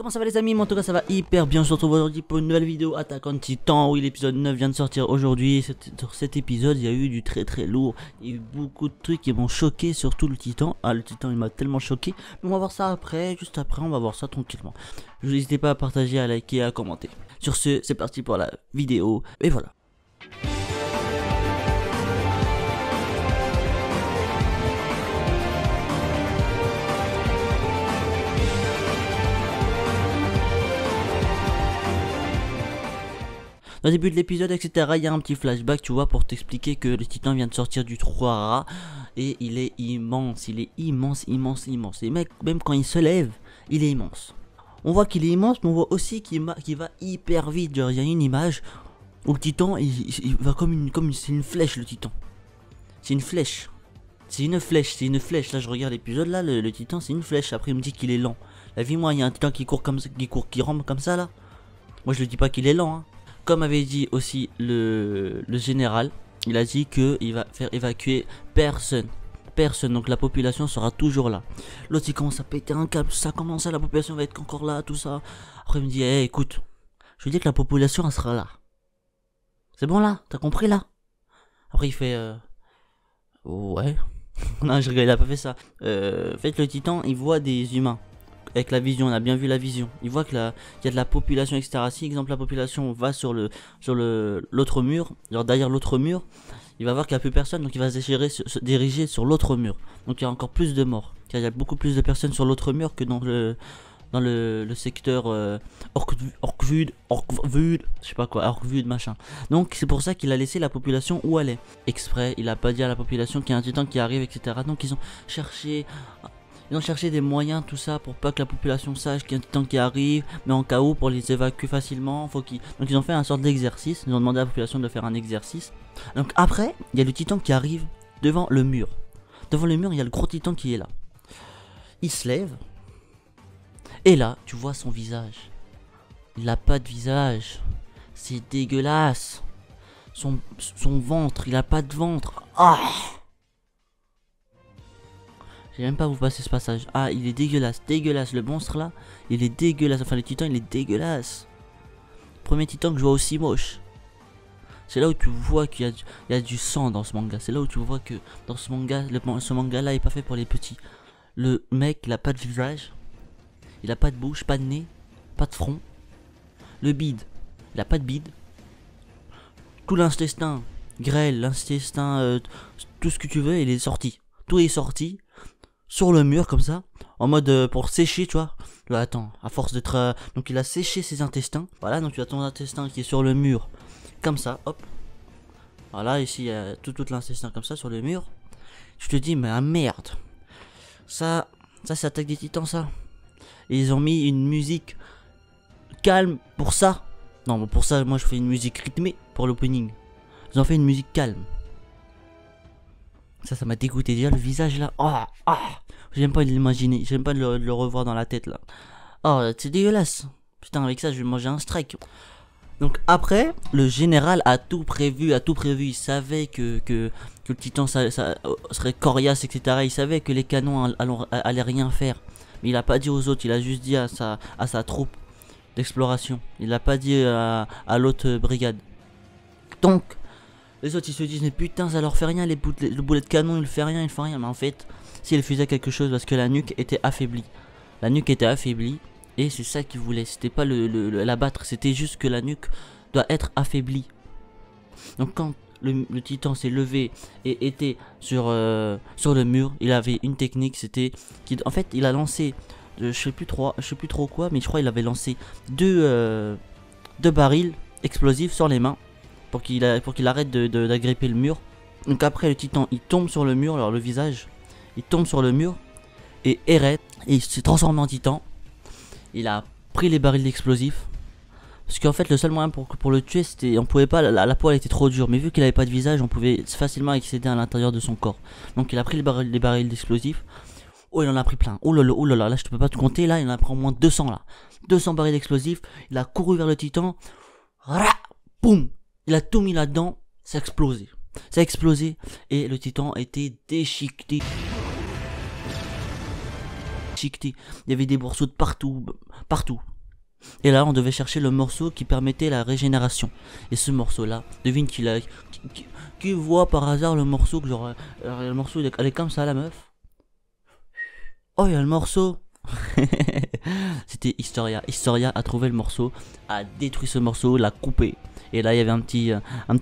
Comment ça va les amis? En tout cas ça va hyper bien, on se retrouve aujourd'hui pour une nouvelle vidéo Attaquant Titan, oui l'épisode 9 vient de sortir aujourd'hui. Sur cet épisode il y a eu du très très lourd. Il y a eu beaucoup de trucs qui m'ont choqué, surtout le Titan. Ah le Titan il m'a tellement choqué. Mais on va voir ça après, juste après on va voir ça tranquillement. N'hésitez pas à partager, à liker, à commenter. Sur ce c'est parti pour la vidéo. Et voilà Au début de l'épisode, etc., il y a un petit flashback, tu vois, pour t'expliquer que le titan vient de sortir du trou rare et il est immense, il est immense, immense, immense. Et mec, même quand il se lève, il est immense. On voit qu'il est immense, mais on voit aussi qu'il va hyper vite. Genre, il y a une image où le titan, il, va comme une, flèche, le titan. C'est une flèche. C'est une flèche, c'est une flèche. Là, je regarde l'épisode, là, le, titan, c'est une flèche. Après, il me dit qu'il est lent. La vie, moi, il y a un titan qui court comme qui court, qui rampe comme ça, là. Moi, je le dis pas qu'il est lent, hein. Comme avait dit aussi le, général, il a dit qu'il va faire évacuer personne. Personne, donc la population sera toujours là. L'autre il commence à péter un câble, ça commence à la population va être encore là, tout ça? Après il me dit, écoute, je veux dire que la population elle sera là. C'est bon là? T'as compris là? Après il fait, euh, ouais. non je rigole, il a pas fait ça. Euh, en fait le titan il voit des humains avec la vision, on a bien vu la vision. Il voit qu'il y a de la population, etc. Si, exemple, la population va sur le sur le l'autre mur, genre derrière l'autre mur, il va voir qu'il n'y a plus personne, donc il va se, diriger sur l'autre mur. Donc il y a encore plus de morts. Il y a beaucoup plus de personnes sur l'autre mur que dans le dans le, secteur euh, Orkvud, Orkvud, je sais pas quoi, Orkvud, machin. Donc c'est pour ça qu'il a laissé la population où elle est. Exprès, il a pas dit à la population qu'il y a un titan qui arrive, etc. Donc ils ont cherché ils ont cherché des moyens, tout ça, pour pas que la population sache qu'il y a un titan qui arrive, mais en cas où, pour les évacuer facilement, faut qu'ils... Donc ils ont fait un sorte d'exercice, ils ont demandé à la population de faire un exercice. Donc après, il y a le titan qui arrive devant le mur. Devant le mur, il y a le gros titan qui est là. Il se lève, et là, tu vois son visage. Il n'a pas de visage. C'est dégueulasse. Son, son ventre, il a pas de ventre. Ah j'ai même pas vous passer ce passage. Ah, il est dégueulasse, dégueulasse. Le monstre là, il est dégueulasse. Enfin, le titan, il est dégueulasse. Premier titan que je vois aussi moche. C'est là où tu vois qu'il y, a du sang dans ce manga. C'est là où tu vois que dans ce manga, ce manga là est pas fait pour les petits. Le mec, il a pas de visage. Il a pas de bouche, pas de nez, pas de front. Le bide, il a pas de bide. Tout l'intestin, grêle, l'intestin, euh, tout ce que tu veux, il est sorti. Tout est sorti sur le mur comme ça, en mode euh, pour sécher, tu vois. Attends, à force d'être... Euh, donc il a séché ses intestins. Voilà, donc tu as ton intestin qui est sur le mur, comme ça, hop. Voilà, ici, il y a tout, tout l'intestin comme ça sur le mur. Je te dis, mais ah merde. Ça, ça c'est Attaque des Titans, ça. ils ont mis une musique calme pour ça. Non, pour ça, moi je fais une musique rythmée pour l'opening. Ils ont fait une musique calme. Ça, ça m'a dégoûté. Déjà, le visage là. Ah, oh, J'aime pas l'imaginer. J'aime pas le, le, revoir dans la tête là. Oh, c'est dégueulasse. Putain, avec ça, je vais manger un strike. Donc après, le général a tout prévu, a tout prévu. Il savait que, que, que le titan ça serait coriace, etc. Il savait que les canons allaient rien faire. Mais il a pas dit aux autres, il a juste dit à sa, à sa troupe d'exploration. Il a pas dit à, à l'autre brigade. Donc, les autres ils se disent mais putain ça leur fait rien les le boulet de canon il fait rien il fait rien mais en fait si elle faisait quelque chose parce que la nuque était affaiblie. La nuque était affaiblie et c'est ça qu'ils voulaient. C'était pas le, l'abattre c'était juste que la nuque doit être affaiblie. Donc quand le, titan s'est levé et était sur, euh, sur le mur, il avait une technique, c'était en fait il a lancé je sais plus trop je sais plus trop quoi mais je crois il avait lancé deux, euh, deux barils explosifs sur les mains pour qu'il arrête d'agripper de, le mur. Donc après le titan il tombe sur le mur, alors le visage, il tombe sur le mur et Eret, et il s'est transformé en titan. Il a pris les barils d'explosifs. Parce qu'en fait le seul moyen pour, le tuer c'était on pouvait pas la, peau était trop dure mais vu qu'il avait pas de visage on pouvait facilement accéder à l'intérieur de son corps. Donc il a pris les barils, d'explosifs. Oh il en a pris plein. Oh là là, oh je peux pas tout compter là, il en a pris au moins 200 là. 200 barils d'explosifs, il a couru vers le titan. Boum il a tout mis là-dedans, ça a. Ça a explosé et le titan était déchiqueté. déchiqueté. Il y avait des morceaux de partout, partout. Et là, on devait chercher le morceau qui permettait la régénération. Et ce morceau-là, devine qui l'a. Qui, voit par hasard le morceau que euh, le morceau, elle est comme ça, la meuf? Oh, il y a le morceau. C'était Historia. Historia a trouvé le morceau, a détruit ce morceau, l'a coupé. Et là, il y avait un petit, euh,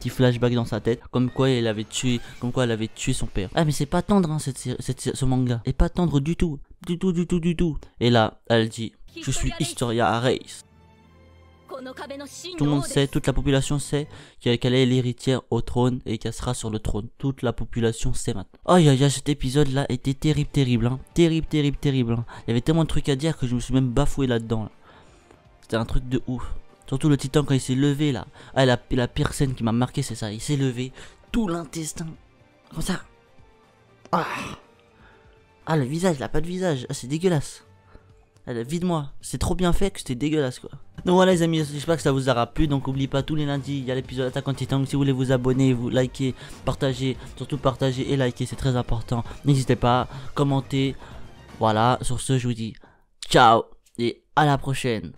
flashback dans sa tête, comme quoi elle avait tué, comme quoi elle avait tué son père. Ah, mais c'est pas tendre, hein, ce manga. Et pas tendre du tout, du tout, du tout, du tout. Et là, elle dit, je suis Historia Reis. Tout le monde sait, toute la population sait qu'elle est l'héritière au trône et qu'elle sera sur le trône. Toute la population sait maintenant. Aïe aïe aïe, cet épisode là était terrible, terrible, hein. Terrible, terrible, terrible. hein. Il y avait tellement de trucs à dire que je me suis même bafoué là-dedans. Là. C'était un truc de ouf. Surtout le titan quand il s'est levé là. Ah, la, la pire scène qui m'a marqué, c'est ça. Il s'est levé, tout l'intestin. Comme ça. Ah. Ah, le visage, il a pas de visage. Ah, c'est dégueulasse. Ah, Vide-moi. C'est trop bien fait que c'était dégueulasse quoi. Donc voilà les amis, j'espère que ça vous aura plu. Donc n'oubliez pas tous les lundis, il y a l'épisode Attack on Titan. Si vous voulez vous abonner, vous liker, partager, surtout partager et liker, c'est très important. N'hésitez pas, commentez. Voilà, sur ce, je vous dis ciao et à la prochaine.